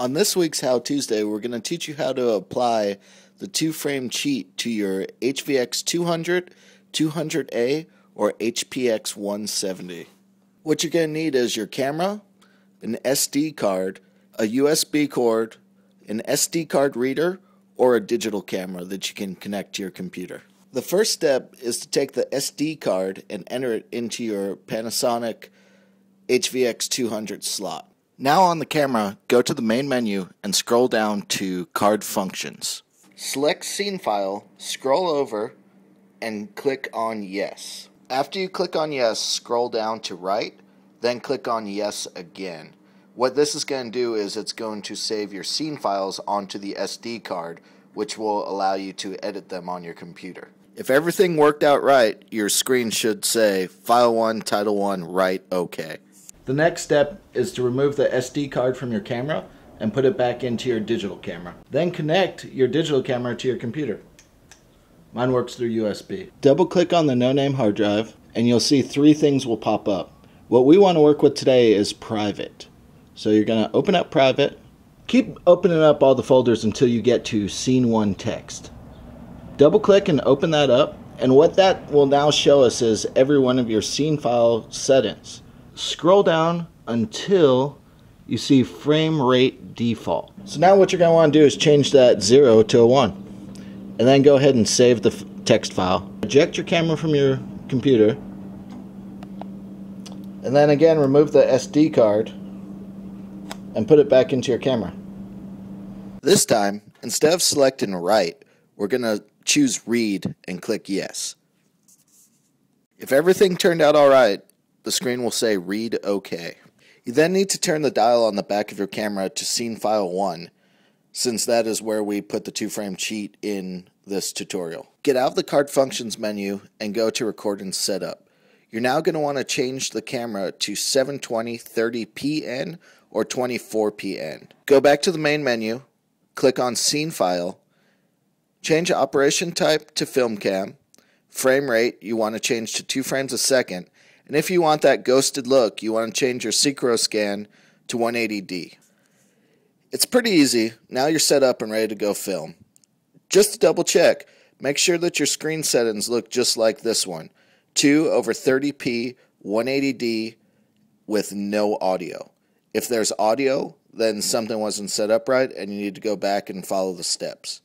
On this week's How To's Day, we're going to teach you how to apply the two frame cheat to your HVX 200, 200A, or HPX 170. What you're going to need is your camera, an SD card, a USB cord, an SD card reader, or a digital camera that you can connect to your computer. The first step is to take the SD card and enter it into your Panasonic HVX 200 slot. Now on the camera, go to the main menu and scroll down to Card Functions. Select Scene File, scroll over, and click on Yes. After you click on Yes, scroll down to Write, then click on Yes again. What this is going to do is it's going to save your scene files onto the SD card, which will allow you to edit them on your computer. If everything worked out right, your screen should say File 1, Title 1, Write OK. The next step is to remove the SD card from your camera and put it back into your digital camera. Then connect your digital camera to your computer. Mine works through USB. Double click on the no name hard drive and you'll see three things will pop up. What we want to work with today is private. So you're going to open up private. Keep opening up all the folders until you get to scene one text. Double click and open that up and what that will now show us is every one of your scene file settings scroll down until you see frame rate default. So now what you're going to want to do is change that 0 to a 1. And then go ahead and save the text file. Eject your camera from your computer. And then again remove the SD card and put it back into your camera. This time, instead of selecting write, we're going to choose read and click yes. If everything turned out alright, the screen will say read OK. You then need to turn the dial on the back of your camera to scene file 1, since that is where we put the two frame cheat in this tutorial. Get out of the card functions menu and go to record and setup. You're now going to want to change the camera to 720 30pn or 24pn. Go back to the main menu, click on scene file, change operation type to film cam, frame rate you want to change to 2 frames a second, and if you want that ghosted look, you want to change your Synchro scan to 180D. It's pretty easy. Now you're set up and ready to go film. Just to double check, make sure that your screen settings look just like this one 2 over 30p, 180D with no audio. If there's audio, then something wasn't set up right and you need to go back and follow the steps.